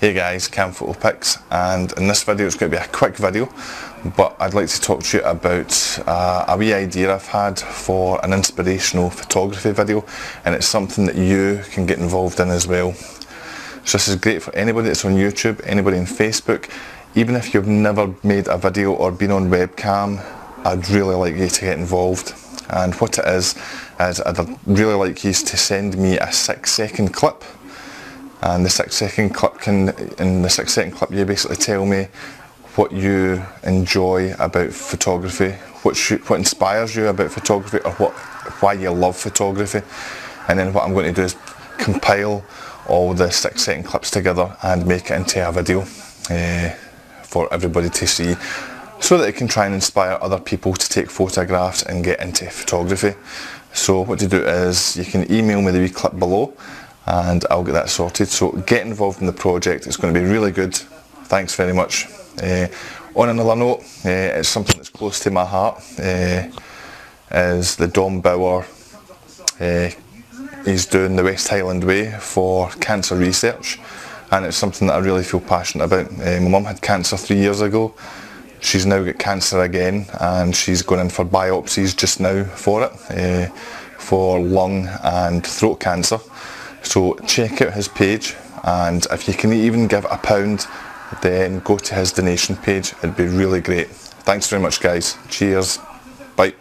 Hey guys, Camphotopix and in this video it's going to be a quick video but I'd like to talk to you about uh, a wee idea I've had for an inspirational photography video and it's something that you can get involved in as well. So this is great for anybody that's on YouTube, anybody on Facebook, even if you've never made a video or been on webcam, I'd really like you to get involved and what it is is I'd really like you to send me a six second clip and the six second clip can in the six second clip you basically tell me what you enjoy about photography what what inspires you about photography or what why you love photography. And then what I'm going to do is compile all the six second clips together and make it into a video uh, for everybody to see so that it can try and inspire other people to take photographs and get into photography. So what to do is you can email me the wee clip below and I'll get that sorted. So get involved in the project, it's going to be really good. Thanks very much. Uh, on another note, uh, it's something that's close to my heart, uh, is the Dom Bower, he's doing the West Highland Way for cancer research and it's something that I really feel passionate about. my mum had cancer three years ago, she's now got cancer again and she's going in for biopsies just now for it, for lung and throat cancer. So check out his page and if you can even give a pound then go to his donation page, it'd be really great. Thanks very much guys. Cheers. Bye.